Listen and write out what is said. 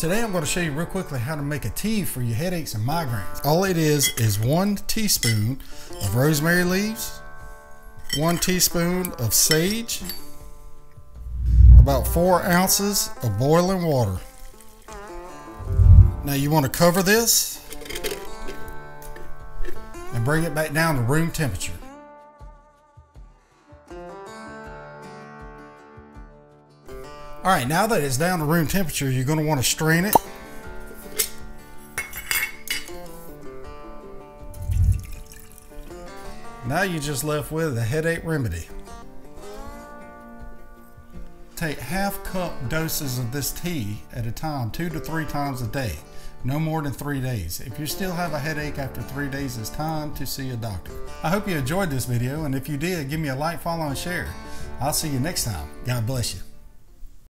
Today I'm going to show you real quickly how to make a tea for your headaches and migraines. All it is is one teaspoon of rosemary leaves, one teaspoon of sage, about four ounces of boiling water. Now you want to cover this and bring it back down to room temperature. All right, now that it's down to room temperature, you're gonna wanna strain it. Now you're just left with a headache remedy. Take half cup doses of this tea at a time, two to three times a day, no more than three days. If you still have a headache after three days, it's time to see a doctor. I hope you enjoyed this video, and if you did, give me a like, follow, and share. I'll see you next time. God bless you.